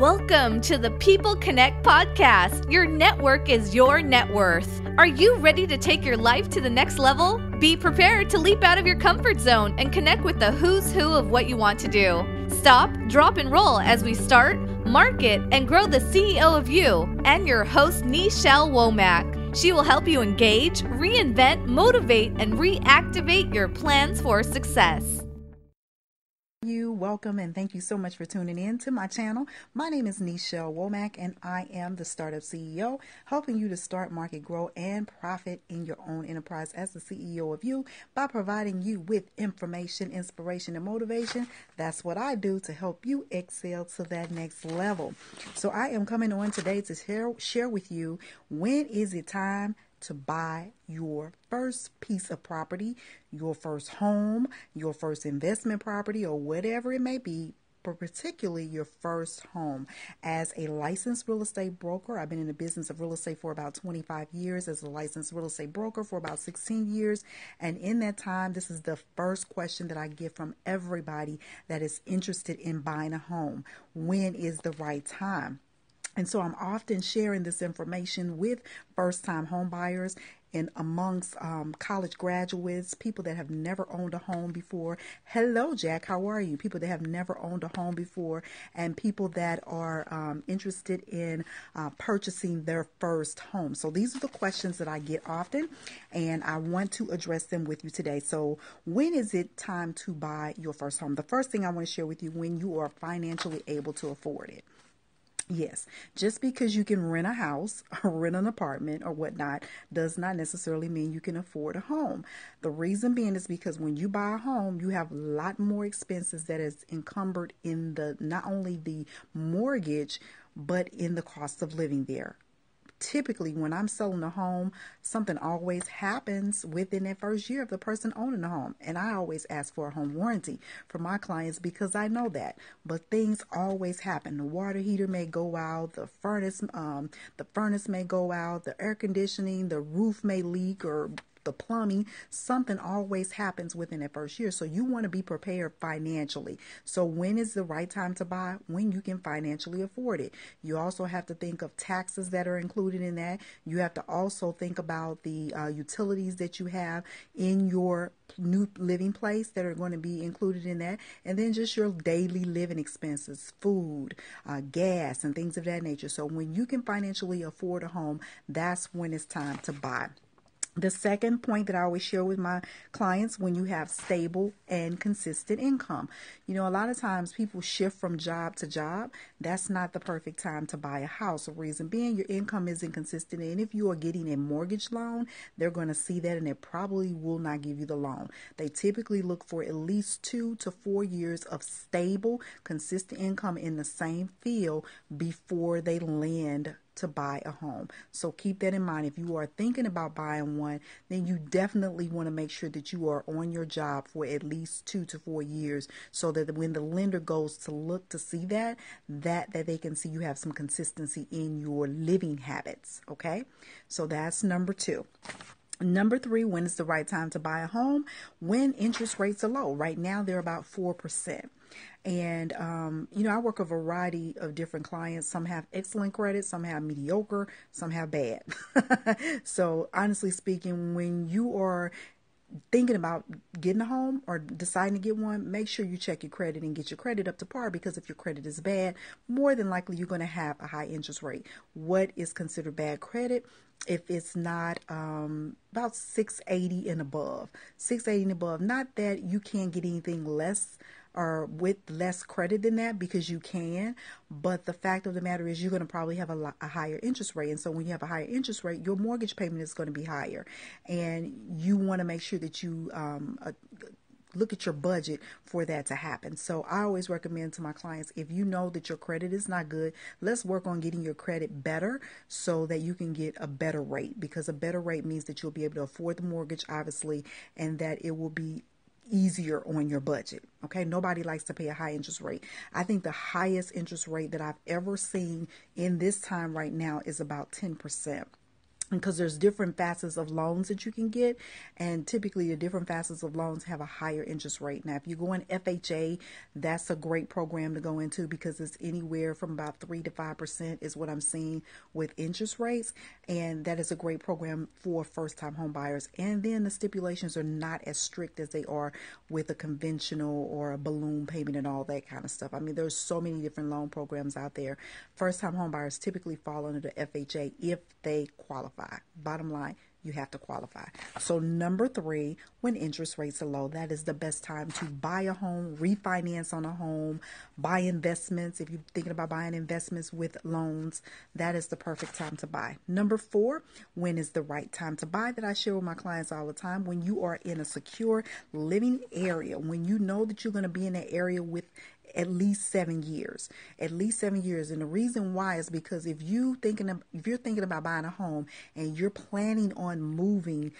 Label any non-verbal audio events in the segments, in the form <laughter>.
Welcome to the People Connect podcast. Your network is your net worth. Are you ready to take your life to the next level? Be prepared to leap out of your comfort zone and connect with the who's who of what you want to do. Stop, drop, and roll as we start, market, and grow the CEO of you and your host, Nichelle Womack. She will help you engage, reinvent, motivate, and reactivate your plans for success you. Welcome and thank you so much for tuning in to my channel. My name is Nichelle Womack and I am the startup CEO helping you to start market grow and profit in your own enterprise as the CEO of you by providing you with information inspiration and motivation. That's what I do to help you excel to that next level. So I am coming on today to share share with you when is it time to buy your first piece of property, your first home, your first investment property, or whatever it may be, but particularly your first home. As a licensed real estate broker, I've been in the business of real estate for about 25 years, as a licensed real estate broker for about 16 years. And in that time, this is the first question that I get from everybody that is interested in buying a home. When is the right time? And so I'm often sharing this information with first time homebuyers and amongst um, college graduates, people that have never owned a home before. Hello, Jack. How are you? People that have never owned a home before, and people that are um, interested in uh, purchasing their first home. So, these are the questions that I get often, and I want to address them with you today. So, when is it time to buy your first home? The first thing I want to share with you when you are financially able to afford it. Yes, just because you can rent a house <laughs> or rent an apartment or whatnot does not necessarily mean you can afford a home. The reason being is because when you buy a home, you have a lot more expenses that is encumbered in the not only the mortgage but in the cost of living there typically when I'm selling a home, something always happens within that first year of the person owning the home. And I always ask for a home warranty for my clients because I know that. But things always happen. The water heater may go out, the furnace um the furnace may go out, the air conditioning, the roof may leak or the plumbing, something always happens within that first year. So you want to be prepared financially. So when is the right time to buy? When you can financially afford it. You also have to think of taxes that are included in that. You have to also think about the uh, utilities that you have in your new living place that are going to be included in that. And then just your daily living expenses, food, uh, gas, and things of that nature. So when you can financially afford a home, that's when it's time to buy. The second point that I always share with my clients when you have stable and consistent income. You know, a lot of times people shift from job to job. That's not the perfect time to buy a house. The reason being your income isn't consistent. And if you are getting a mortgage loan, they're going to see that and they probably will not give you the loan. They typically look for at least two to four years of stable, consistent income in the same field before they lend to buy a home. So keep that in mind. If you are thinking about buying one, then you definitely want to make sure that you are on your job for at least two to four years so that when the lender goes to look to see that, that, that they can see you have some consistency in your living habits. Okay. So that's number two. Number three, when is the right time to buy a home? When interest rates are low. Right now, they're about 4%. And, um, you know, I work a variety of different clients. Some have excellent credit, some have mediocre, some have bad. <laughs> so, honestly speaking, when you are thinking about getting a home or deciding to get one, make sure you check your credit and get your credit up to par because if your credit is bad, more than likely you're going to have a high interest rate. What is considered bad credit? If it's not um, about 680 and above, 680 and above, not that you can't get anything less or with less credit than that because you can. But the fact of the matter is, you're going to probably have a, a, higher interest rate. And so, when you have a higher interest rate, your mortgage payment is going to be higher. And you want to make sure that you um, uh, look at your budget for that to happen. So I always recommend to my clients if you know that your credit is not good, let's work on getting your credit better so that you can get a better rate because a better rate means that you'll be able to afford the mortgage obviously and that it will be easier on your budget. Okay, nobody likes to pay a high interest rate. I think the highest interest rate that I've ever seen in this time right now is about 10%. Because there's different facets of loans that you can get and typically the different facets of loans have a higher interest rate. Now if you go in fha that's a great program to go into because it's anywhere from about 3 to 5 percent is what i'm seeing with interest rates and that is a great program for first time home buyers and then the stipulations are not as strict as they are with a conventional or a balloon payment and all that kind of stuff. I mean there's so many different loan programs out there. First time home buyers typically fall under the fha if they qualify qualify. Bottom line, you have to qualify. So, number three, when interest rates are low, that is the best time to buy a home, refinance on a home, buy investments. If you're thinking about buying investments with loans, that is the perfect time to buy. Number four, when is the right time to buy? That I share with my clients all the time. When you are in a secure living area, when you know that you're going to be in an area with at least seven years at least seven years and the reason why is because if you thinking of, if you're thinking about buying a home and you're planning on moving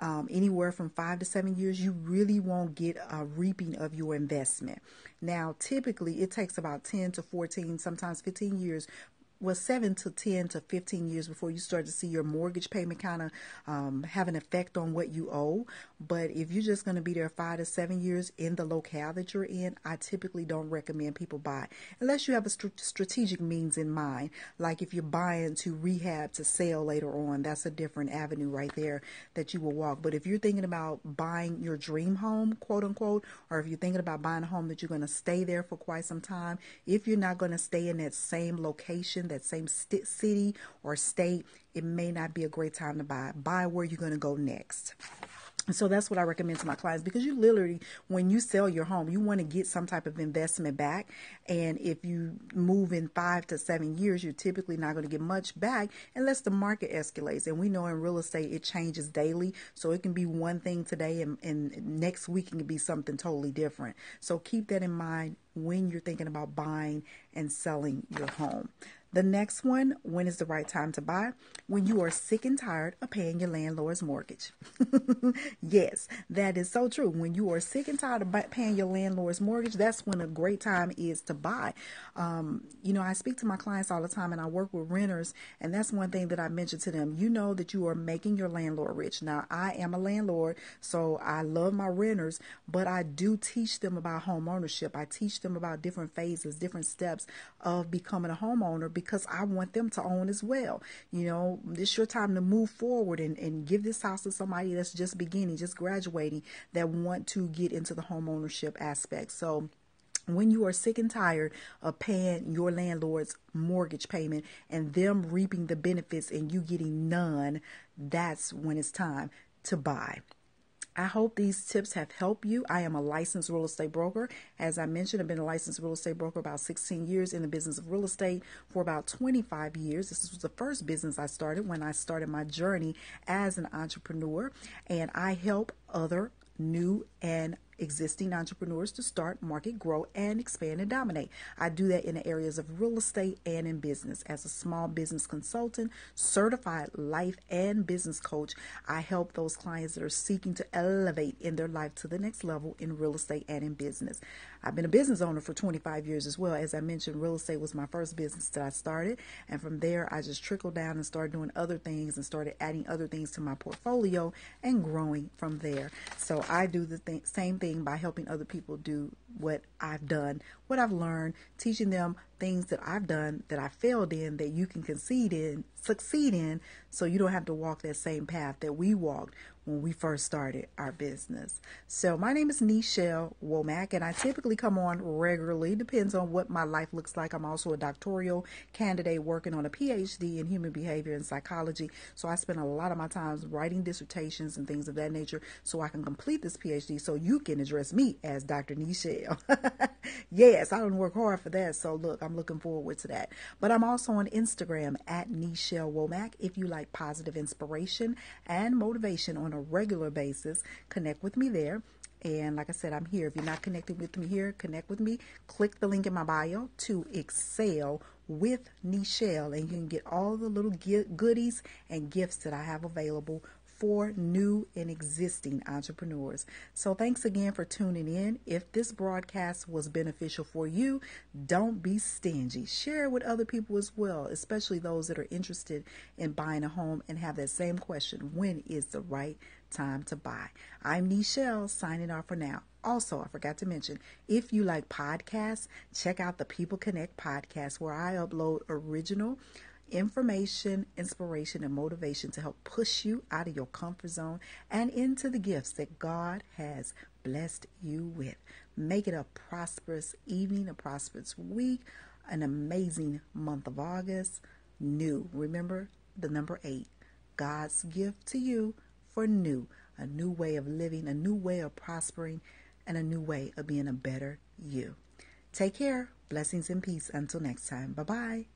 um, anywhere from five to seven years, you really won't get a reaping of your investment. Now, typically, it takes about 10 to 14, sometimes 15 years well, seven to 10 to 15 years before you start to see your mortgage payment kind of um, have an effect on what you owe. But if you're just going to be there five to seven years in the locale that you're in, I typically don't recommend people buy unless you have a st- strategic means in mind. Like if you're buying to rehab to sell later on, that's a different avenue right there that you will walk. But if you're thinking about buying your dream home, quote unquote, or if you're thinking about buying a home that you're going to stay there for quite some time, if you're not going to stay in that same location, that same st- city or state, it may not be a great time to buy. Buy where you're going to go next. So that's what I recommend to my clients because you literally, when you sell your home, you want to get some type of investment back. And if you move in five to seven years, you're typically not going to get much back unless the market escalates. And we know in real estate, it changes daily. So it can be one thing today and, and next week it can be something totally different. So keep that in mind when you're thinking about buying and selling your home. The next one, when is the right time to buy? When you are sick and tired of paying your landlord's mortgage. <laughs> yes, that is so true. When you are sick and tired of paying your landlord's mortgage, that's when a great time is to buy. Um, you know, I speak to my clients all the time and I work with renters, and that's one thing that I mention to them. You know that you are making your landlord rich. Now, I am a landlord, so I love my renters, but I do teach them about home ownership. I teach them about different phases, different steps of becoming a homeowner because I want them to own as well. You know, it's your time to move forward and, and give this house to somebody that's just beginning, just graduating, that want to get into the home ownership aspect. So, when you are sick and tired of paying your landlord's mortgage payment and them reaping the benefits and you getting none, that's when it's time to buy. I hope these tips have helped you. I am a licensed real estate broker. As I mentioned, I've been a licensed real estate broker about 16 years in the business of real estate for about 25 years. This was the first business I started when I started my journey as an entrepreneur, and I help other new and existing entrepreneurs to start, market, grow, and expand and dominate. I do that in the areas of real estate and in business. As a small business consultant, certified life and business coach, I help those clients that are seeking to elevate in their life to the next level in real estate and in business. I've been a business owner for 25 years as well. As I mentioned, real estate was my first business that I started. And from there, I just trickled down and started doing other things and started adding other things to my portfolio and growing from there. So I do the th- same thing thing by helping other people do what I've done, what I've learned, teaching them things that I've done that I failed in that you can concede in, succeed in, so you don't have to walk that same path that we walked when we first started our business. So my name is Nichelle Womack, and I typically come on regularly. Depends on what my life looks like. I'm also a doctoral candidate working on a PhD in human behavior and psychology. So I spend a lot of my time writing dissertations and things of that nature so I can complete this PhD so you can address me as Dr. Nichelle. <laughs> yes, I don't work hard for that. So look, I'm looking forward to that. But I'm also on Instagram at Nichelle Womack if you like positive inspiration and motivation on a regular basis. Connect with me there. And like I said, I'm here. If you're not connected with me here, connect with me. Click the link in my bio to Excel with Nichelle, and you can get all the little goodies and gifts that I have available for new and existing entrepreneurs. So, thanks again for tuning in. If this broadcast was beneficial for you, don't be stingy. Share it with other people as well, especially those that are interested in buying a home and have that same question when is the right time to buy? I'm Nichelle signing off for now. Also, I forgot to mention, if you like podcasts, check out the People Connect podcast where I upload original information, inspiration, and motivation to help push you out of your comfort zone and into the gifts that God has blessed you with. Make it a prosperous evening, a prosperous week, an amazing month of August. New. Remember the number eight God's gift to you for new, a new way of living, a new way of prospering, and a new way of being a better you. Take care. Blessings and peace. Until next time. Bye bye.